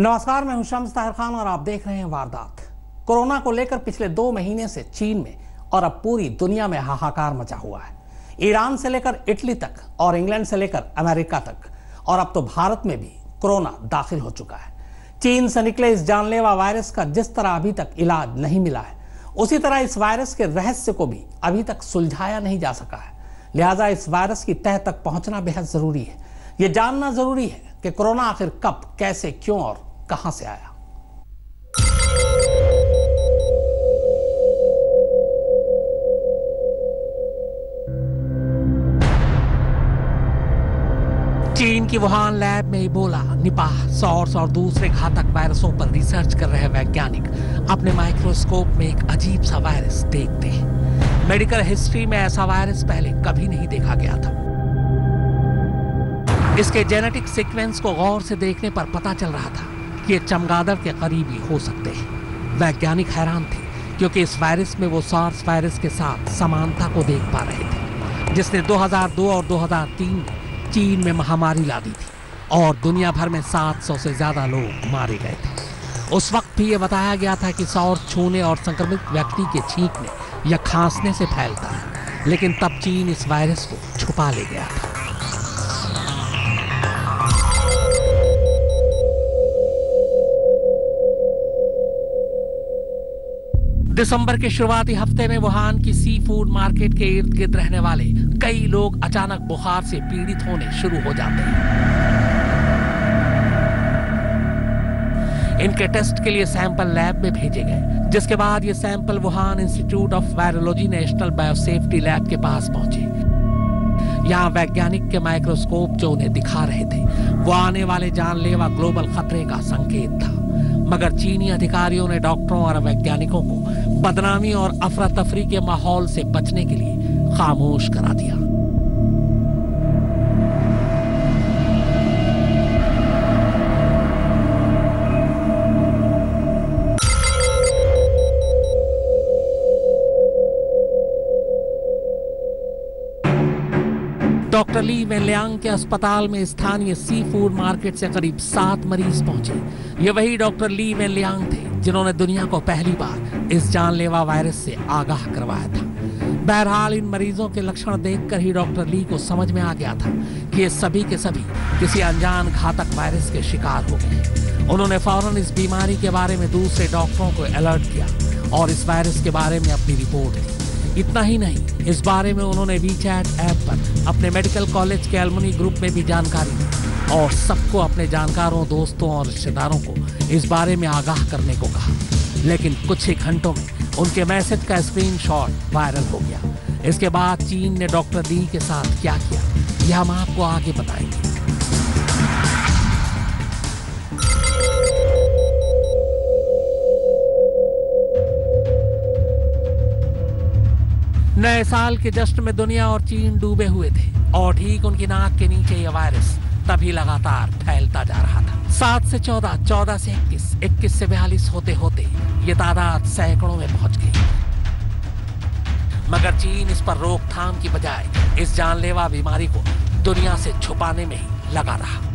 नमस्कार, मैं हूँ शम्स ताहिर खान और आप देख रहे हैं वारदात। कोरोना को लेकर पिछले दो महीने से चीन में और अब पूरी दुनिया में हाहाकार मचा हुआ है। ईरान से लेकर इटली तक और इंग्लैंड से लेकर अमेरिका तक और अब तो भारत में भी कोरोना दाखिल हो चुका है। चीन से निकले इस जानलेवा वायरस का जिस तरह अभी तक इलाज नहीं मिला है, उसी तरह इस वायरस के रहस्य को भी अभी तक सुलझाया नहीं जा सका है। लिहाजा इस वायरस की तह तक पहुँचना बेहद ज़रूरी है। ये जानना ज़रूरी है कि कोरोना आखिर कब, कैसे, क्यों और कहाँ से आया? चीन की वुहान लैब में इबोला, निपाह सॉर्स और दूसरे घातक वायरसों पर रिसर्च कर रहे वैज्ञानिक अपने माइक्रोस्कोप में एक अजीब सा वायरस देखते हैं। मेडिकल हिस्ट्री में ऐसा वायरस पहले कभी नहीं देखा गया था। इसके जेनेटिक सीक्वेंस को गौर से देखने पर पता चल रहा था कि ये चमगादड़ के करीबी हो सकते हैं। वैज्ञानिक हैरान थे, क्योंकि इस वायरस में वो सार्स वायरस के साथ समानता को देख पा रहे थे, जिसने 2002 और 2003 में चीन में महामारी ला दी थी, और दुनिया भर में 700 से ज़्यादा लोग मारे गए थे। उस वक्त भी ये बताया गया था कि सौर छूने और संक्रमित व्यक्ति के छींकने या खांसने से फैलता है, लेकिन तब चीन इस वायरस को छुपा ले गया था। दिसंबर के शुरुआती हफ़्ते में वुहान की सी फ़ूड मार्केट के इर्द गिर्द रहने वाले कई लोग अचानक बुखार से पीड़ित होने शुरू हो जाते हैं। इनके टेस्ट के लिए सैंपल लैब में भेजे गए, जिसके बाद ये sample Wuhan Institute of Virology National Biosafety Lab के पास पहुँचे। यहाँ वैज्ञानिक के माइक्रोस्कोप जो उन्हें दिखा रहे थे, वो आने वाले जानलेवा ग्लोबल खतरे का संकेत था। मगर चीनी अधिकारियों ने डॉक्टरों और वैज्ञानिकों को बदनामी और अफरा तफरी के माहौल से बचने के लिए खामोश करा दिया। डॉक्टर ली वेलियांग के अस्पताल में स्थानीय सी फ़ूड मार्केट से करीब सात मरीज़ पहुँचे। ये वही डॉक्टर ली वेलियांग थे, जिन्होंने दुनिया को पहली बार इस जानलेवा वायरस से आगाह करवाया था। बहरहाल, इन मरीजों के लक्षण देखकर ही डॉक्टर ली को समझ में आ गया था कि ये सभी के सभी किसी अनजान घातक वायरस के शिकार हो गए उन्होंने फ़ौरन इस बीमारी के बारे में दूसरे डॉक्टरों को अलर्ट किया और इस वायरस के बारे में अपनी रिपोर्ट दी इतना ही नहीं, इस बारे में उन्होंने वीचैट ऐप पर अपने मेडिकल कॉलेज के एलमनी ग्रुप में भी जानकारी दी और सबको अपने जानकारों, दोस्तों और रिश्तेदारों को इस बारे में आगाह करने को कहा। लेकिन कुछ ही घंटों में उनके मैसेज का स्क्रीनशॉट वायरल हो गया। इसके बाद चीन ने डॉक्टर ली के साथ क्या किया, यह हम आपको आगे बताएँगे। नए साल के जश्न में दुनिया और चीन डूबे हुए थे और ठीक उनकी नाक के नीचे यह वायरस तभी लगातार फैलता जा रहा था। सात से चौदह चौदह से इक्कीस इक्कीस से बयालीस होते होते ये तादाद सैकड़ों में पहुँच गई। मगर चीन इस पर रोकथाम की बजाय इस जानलेवा बीमारी को दुनिया से छुपाने में ही लगा रहा।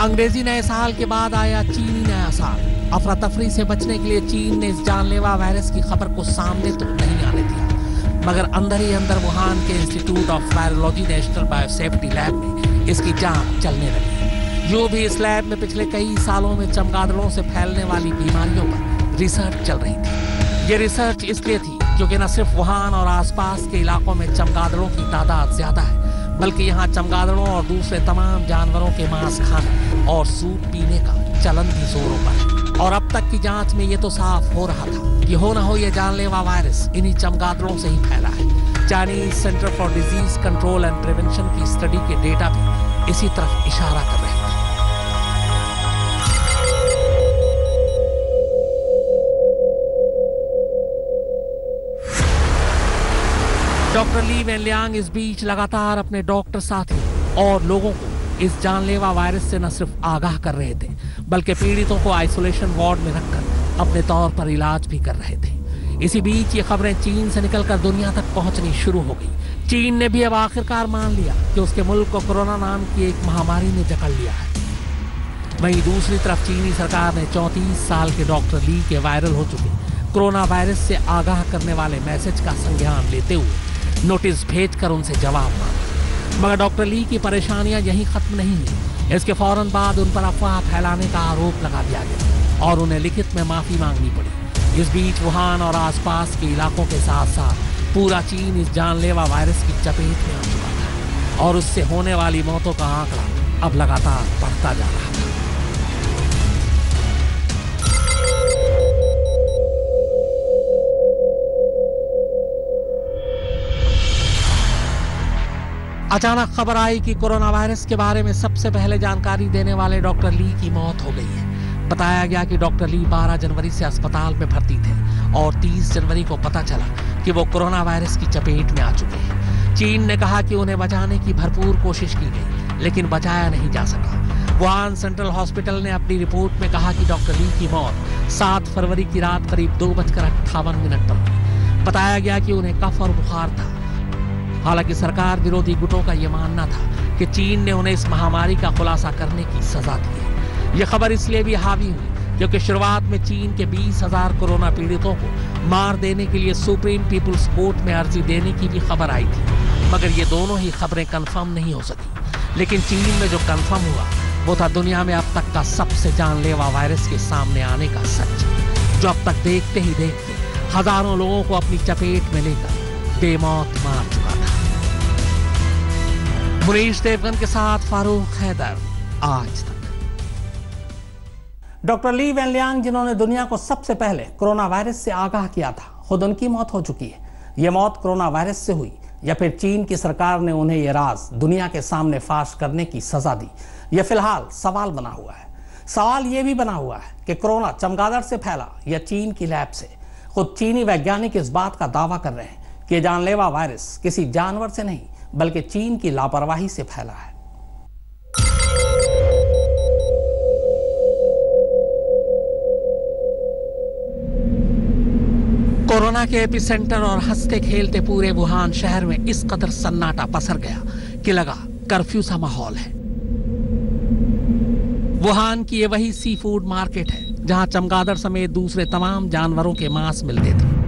अंग्रेज़ी नए साल के बाद आया चीनी नया साल। अफरा तफरी से बचने के लिए चीन ने इस जानलेवा वायरस की खबर को सामने तो नहीं आने दिया। मगर अंदर ही अंदर वुहान के Institute of Virology National Biosafety Lab में इसकी जाँच चलने लगी। जो भी इस लैब में पिछले कई सालों में चमगादड़ों से फैलने वाली बीमारियों पर रिसर्च चल रही थी। ये रिसर्च इसलिए थी क्योंकि न सिर्फ़ वुहान और आसपास के इलाकों में चमगादड़ों की तादाद ज़्यादा है बल्कि यहाँ चमगादड़ों और दूसरे तमाम जानवरों के मांस खाने और सूप पीने का चलन भी जोरों पर है। और अब तक की जाँच में ये तो साफ़ हो रहा था कि हो ना हो ये जानलेवा वायरस इन्हीं चमगादड़ों से ही फैला है। Chinese Center for Disease Control and Prevention की स्टडी के डेटा भी इसी तरफ़ इशारा कर रहे थे डॉक्टर ली वेलियांग इस बीच लगातार अपने डॉक्टर साथी और लोगों को इस जानलेवा वायरस से न सिर्फ़ आगाह कर रहे थे, बल्कि पीड़ितों को आइसोलेशन वार्ड में रखकर अपने तौर पर इलाज भी कर रहे थे। इसी बीच ये खबरें चीन से निकलकर दुनिया तक पहुंचनी शुरू हो गई। चीन ने भी अब आखिरकार मान लिया कि उसके मुल्क को कोरोना नाम की एक महामारी ने जकड़ लिया है। वहीं दूसरी तरफ़ चीनी सरकार ने 34 साल के डॉक्टर ली के वायरल हो चुके कोरोना वायरस से आगाह करने वाले मैसेज का संज्ञान लेते हुए नोटिस भेजकर उनसे जवाब मांगा। मगर डॉक्टर ली की परेशानियाँ यहीं खत्म नहीं हुई। इसके फ़ौरन बाद उन पर अफवाह फैलाने का आरोप लगा दिया गया और उन्हें लिखित में माफ़ी मांगनी पड़ी। इस बीच वुहान और आसपास के इलाकों के साथ साथ पूरा चीन इस जानलेवा वायरस की चपेट में आ चुका था और उससे होने वाली मौतों का आंकड़ा अब लगातार बढ़ता जा रहा था अचानक खबर आई कि कोरोना वायरस के बारे में सबसे पहले जानकारी देने वाले डॉक्टर ली की मौत हो गई है। बताया गया कि डॉक्टर ली 12 जनवरी से अस्पताल में भर्ती थे और 30 जनवरी को पता चला कि वो कोरोना वायरस की चपेट में आ चुके हैं। चीन ने कहा कि उन्हें बचाने की भरपूर कोशिश की गई, लेकिन बचाया नहीं जा सका। वुहान सेंट्रल हॉस्पिटल ने अपनी रिपोर्ट में कहा कि डॉक्टर ली की मौत सात फरवरी की रात करीब दो बजकर अट्ठावन मिनट पर हुई। बताया गया कि उन्हें कफ और बुखार था। हालाँकि सरकार विरोधी गुटों का यह मानना था कि चीन ने उन्हें इस महामारी का खुलासा करने की सजा दी है। यह खबर इसलिए भी हावी हुई क्योंकि शुरुआत में चीन के बीस हज़ार कोरोना पीड़ितों को मार देने के लिए सुप्रीम पीपुल्स कोर्ट में अर्जी देने की भी खबर आई थी। मगर ये दोनों ही खबरें कंफर्म नहीं हो सकी। लेकिन चीन में जो कंफर्म हुआ, वो था दुनिया में अब तक का सबसे जानलेवा वायरस के सामने आने का सच। जो अब तक देखते ही देखते हज़ारों लोगों को अपनी चपेट में लेकर बेमौत मार मुनीश देवगन के साथ फारूक हैदर, आज तक। डॉक्टर ली वैनलियांग, जिन्होंने दुनिया को सबसे पहले कोरोना वायरस से आगाह किया था, खुद उनकी मौत हो चुकी है। ये मौत कोरोना वायरस से हुई, या फिर चीन की सरकार ने उन्हें यह राज दुनिया के सामने फाश करने की सजा दी। यह फ़िलहाल सवाल बना हुआ है। सवाल यह भी बना हुआ है कि कोरोना चमगादड़ से फैला या चीन की लैब से? खुद चीनी वैज्ञानिक इस बात का दावा कर रहे हैं कि जानलेवा वायरस किसी जानवर से नहीं बल्कि चीन की लापरवाही से फैला है। कोरोना के एपिसेंटर और हँसते खेलते पूरे वुहान शहर में इस कदर सन्नाटा पसर गया कि लगा कर्फ्यू सा माहौल है। वुहान की ये वही सी फ़ूड मार्केट है, जहाँ चमगादड़ समेत दूसरे तमाम जानवरों के मांस मिलते थे।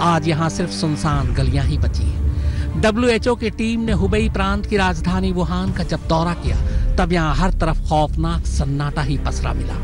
आज यहाँ सिर्फ़ सुनसान गलियाँ ही बची हैं। डब्ल्यूएचओ की टीम ने हुबई प्रांत की राजधानी वुहान का जब दौरा किया, तब यहाँ हर तरफ़ खौफनाक सन्नाटा ही पसरा मिला।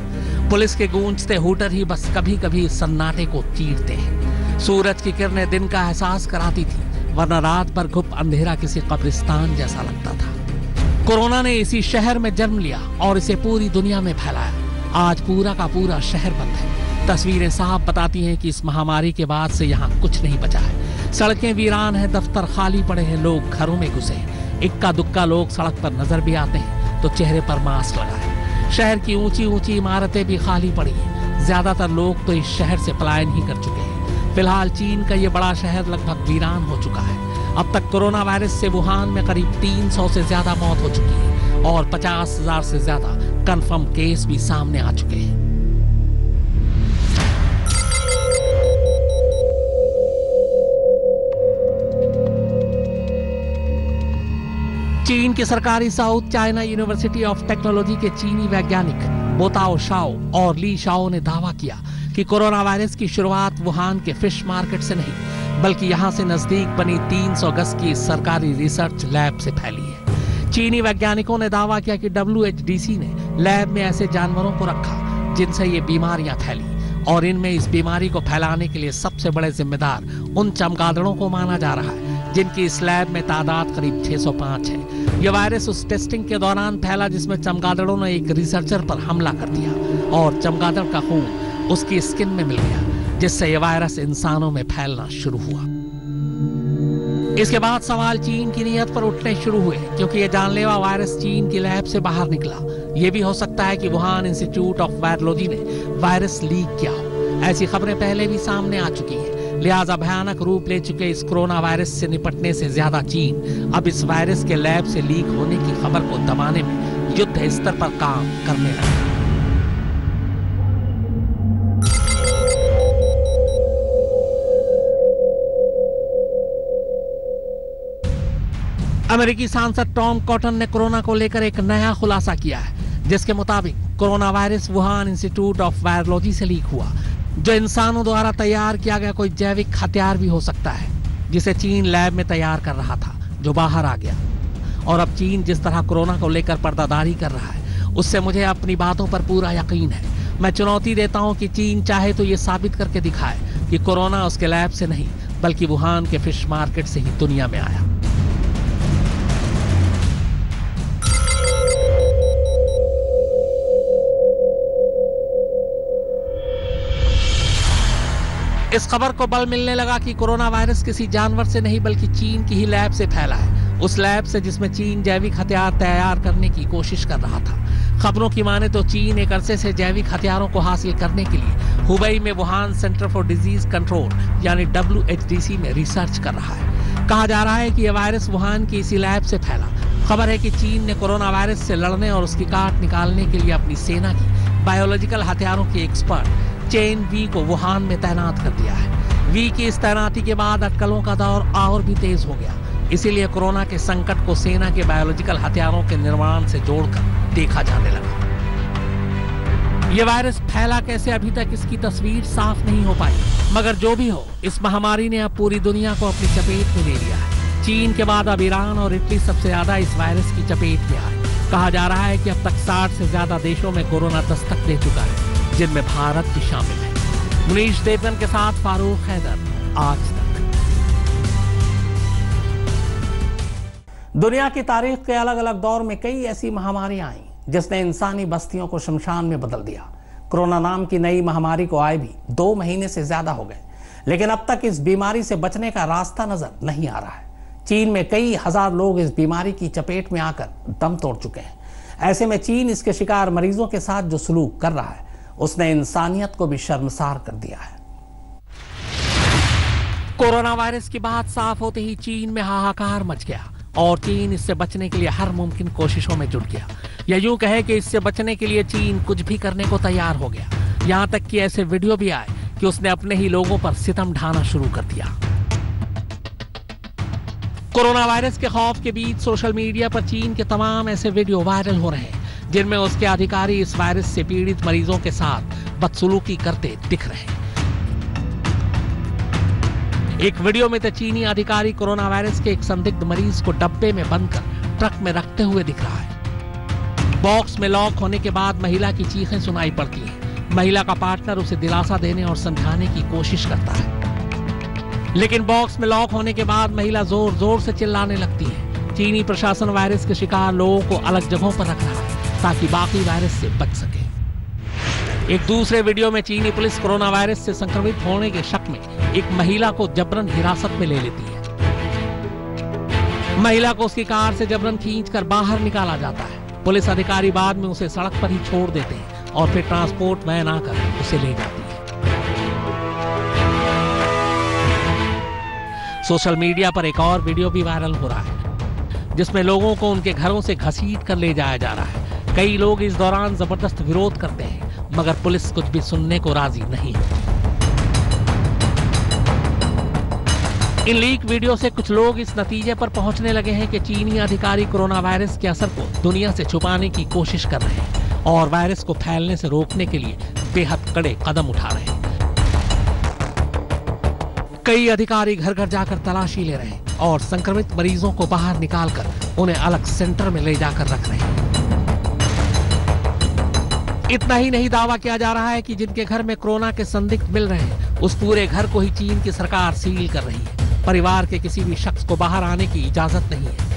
पुलिस के गूंजते हुटर ही बस कभी कभी सन्नाटे को चीरते हैं। सूरज की किरणें दिन का एहसास कराती थी, वरना रात भर घुप अंधेरा किसी कब्रिस्तान जैसा लगता था। कोरोना ने इसी शहर में जन्म लिया और इसे पूरी दुनिया में फैलाया। आज पूरा का पूरा शहर बंद है। तस्वीरें साफ़ बताती हैं कि इस महामारी के बाद से यहाँ कुछ नहीं बचा है। सड़कें वीरान है, दफ्तर खाली पड़े हैं, लोग घरों में घुसे हैं। इक्का दुक्का लोग सड़क पर नज़र भी आते हैं तो चेहरे पर मास्क लगाए। शहर की ऊँची ऊँची इमारतें भी खाली पड़ी हैं। ज़्यादातर लोग तो इस शहर से पलायन ही कर चुके हैं। फ़िलहाल चीन का ये बड़ा शहर लगभग वीरान हो चुका है। अब तक कोरोना वायरस से वुहान में करीब 300 से ज़्यादा मौत हो चुकी है और पचास हज़ार से ज़्यादा कंफर्म केस भी सामने आ चुके हैं। चीन की सरकारी South China University of Technology के चीनी वैज्ञानिक बोताओ शाओ और ली शाओ ने दावा किया कि कोरोना वायरस की शुरुआत वुहान के फ़िश मार्केट से नहीं, बल्कि यहाँ से नज़दीक बनी 300 गज की सरकारी रिसर्च लैब से फैली है। चीनी वैज्ञानिकों ने दावा किया कि डब्ल्यू ने लैब में ऐसे जानवरों को रखा, जिनसे ये बीमारियाँ फैली, और इनमें इस बीमारी को फैलाने के लिए सबसे बड़े जिम्मेदार उन चमगादड़ों को माना जा रहा है। जिनकी इस लैब में तादाद करीब 605 है। यह वायरस उस टेस्टिंग के दौरान फैला जिसमें चमगादड़ों ने एक रिसर्चर पर हमला कर दिया और चमगादड़ का खून उसकी स्किन में मिल गया, जिससे यह वायरस इंसानों में फैलना शुरू हुआ। इसके बाद सवाल चीन की नीयत पर उठने शुरू हुए, क्योंकि यह जानलेवा वायरस चीन की लैब से बाहर निकला। यह भी हो सकता है कि वुहान इंस्टीट्यूट ऑफ़ वायरोलॉजी ने वायरस लीक किया हो। ऐसी खबरें पहले भी सामने आ चुकी हैं। लिहाजा भयानक रूप ले चुके इस कोरोना वायरस से निपटने से ज़्यादा चीन अब इस वायरस के लैब से लीक होने की खबर को दबाने में युद्ध स्तर पर काम करने लगा। अमेरिकी सांसद टॉम कॉटन ने कोरोना को लेकर एक नया खुलासा किया है, जिसके मुताबिक corona virus Wuhan Institute of Virology से लीक हुआ। जो इंसानों द्वारा तैयार किया गया कोई जैविक हथियार भी हो सकता है, जिसे चीन लैब में तैयार कर रहा था, जो बाहर आ गया। और अब चीन जिस तरह कोरोना को लेकर पर्दादारी कर रहा है, उससे मुझे अपनी बातों पर पूरा यकीन है। मैं चुनौती देता हूँ कि चीन चाहे तो ये साबित करके दिखाए कि कोरोना उसके लैब से नहीं, बल्कि वुहान के फ़िश मार्केट से ही दुनिया में आया। इस खबर को बल मिलने लगा कि कोरोना वायरस किसी जानवर से नहीं, बल्कि चीन की ही लैब से फैला है। उस लैब से जिसमें चीन जैविक हथियार तैयार करने की कोशिश कर रहा था। खबरों की माने तो चीन एक अरसे से जैविक हथियारों को हासिल करने के लिए हुबई में Wuhan Center for Disease Control, यानी डब्ल्यू में रिसर्च कर रहा है। कहा जा रहा है कि यह वायरस वुहान की इसी लैब से फैला। खबर है कि चीन ने कोरोना वायरस से लड़ने और उसकी काट निकालने के लिए अपनी सेना की बायोलॉजिकल हथियारों की एक्सपर्ट चेन वी को वुहान में तैनात कर दिया है। वी की इस तैनाती के बाद अटकलों का दौर और भी तेज हो गया। इसीलिए कोरोना के संकट को सेना के बायोलॉजिकल हथियारों के निर्माण से जोड़कर देखा जाने लगा। ये वायरस फैला कैसे अभी तक इसकी तस्वीर साफ़ नहीं हो पाई। मगर जो भी हो, इस महामारी ने अब पूरी दुनिया को अपनी चपेट में ले लिया है। चीन के बाद अब ईरान और इटली सबसे ज़्यादा इस वायरस की चपेट में आए। कहा जा रहा है कि अब तक 60 से ज़्यादा देशों में कोरोना दस्तक दे चुका है। जिनमें भारत भी शामिल है। मुनीश देवगन के साथ फारूक हैदर, आज दुनिया की तारीख के अलग अलग दौर में कई ऐसी महामारियाँ आई, जिसने इंसानी बस्तियों को शमशान में बदल दिया। कोरोना नाम की नई महामारी को आए भी दो महीने से ज़्यादा हो गए। लेकिन अब तक इस बीमारी से बचने का रास्ता नज़र नहीं आ रहा है। चीन में कई हज़ार लोग इस बीमारी की चपेट में आकर दम तोड़ चुके हैं। ऐसे में चीन इसके शिकार मरीजों के साथ जो सलूक कर रहा है उसने इंसानियत को भी शर्मसार कर दिया है। कोरोना वायरस की बात साफ़ होते ही चीन में हाहाकार मच गया और चीन इससे बचने के लिए हर मुमकिन कोशिशों में जुट गया। या यूँ कहे कि इससे बचने के लिए चीन कुछ भी करने को तैयार हो गया। यहाँ तक कि ऐसे वीडियो भी आए कि उसने अपने ही लोगों पर सितम ढाना शुरू कर दिया। कोरोना वायरस के खौफ के बीच सोशल मीडिया पर चीन के तमाम ऐसे वीडियो वायरल हो रहे हैं। जिनमें उसके अधिकारी इस वायरस से पीड़ित मरीजों के साथ बदसलूकी करते दिख रहे एक वीडियो में तो चीनी अधिकारी कोरोना वायरस के एक संदिग्ध मरीज़ को डब्बे में बंद कर ट्रक में रखते हुए दिख रहा है। बॉक्स में लॉक होने के बाद महिला की चीखें सुनाई पड़ती हैं। महिला का पार्टनर उसे दिलासा देने और समझाने की कोशिश करता है। लेकिन बॉक्स में लॉक होने के बाद महिला ज़ोर ज़ोर से चिल्लाने लगती है। चीनी प्रशासन वायरस के शिकार लोगों को अलग जगहों पर रख रहा है। ताकि बाकी वायरस से बच सके। एक दूसरे वीडियो में चीनी पुलिस कोरोना वायरस से संक्रमित होने के शक में एक महिला को जबरन हिरासत में ले लेती है। महिला को उसकी कार से जबरन खींचकर बाहर निकाला जाता है। पुलिस अधिकारी बाद में उसे सड़क पर ही छोड़ देते हैं और फिर ट्रांसपोर्ट वैन आकर उसे ले जाती है। सोशल मीडिया पर एक और वीडियो भी वायरल हो रहा है, जिसमें लोगों को उनके घरों से घसीट कर ले जाया जा रहा है। कई लोग इस दौरान ज़बरदस्त विरोध करते हैं, मगर पुलिस कुछ भी सुनने को राज़ी नहीं है। इन लीक वीडियो से कुछ लोग इस नतीजे पर पहुँचने लगे हैं कि चीनी अधिकारी कोरोना वायरस के असर को दुनिया से छुपाने की कोशिश कर रहे हैं और वायरस को फैलने से रोकने के लिए बेहद कड़े कदम उठा रहे हैं। कई अधिकारी घर घर जाकर तलाशी ले रहे हैं और संक्रमित मरीजों को बाहर निकालकर उन्हें अलग सेंटर में ले जाकर रख रहे हैं। इतना ही नहीं दावा किया जा रहा है कि जिनके घर में कोरोना के संदिग्ध मिल रहे हैं, उस पूरे घर को ही चीन की सरकार सील कर रही है। परिवार के किसी भी शख्स को बाहर आने की इजाज़त नहीं है।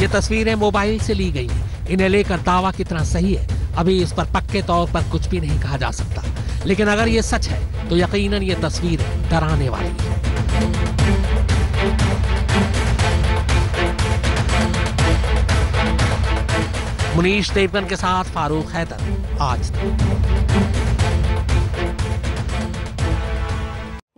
ये तस्वीरें मोबाइल से ली गई इन्हें लेकर दावा कितना सही है, अभी इस पर पक्के तौर पर कुछ भी नहीं कहा जा सकता। लेकिन अगर ये सच है तो यकीनन ये तस्वीर डराने वाली है। मुनीश देवगन के साथ फारूक हैदर, आज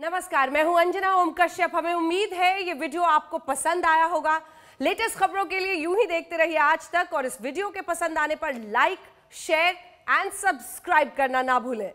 नमस्कार, मैं हूँ अंजना ओम कश्यप हमें उम्मीद है ये वीडियो आपको पसंद आया होगा। लेटेस्ट खबरों के लिए यूँ ही देखते रहिए आज तक और इस वीडियो के पसंद आने पर लाइक, शेयर एंड सब्सक्राइब करना ना भूलें।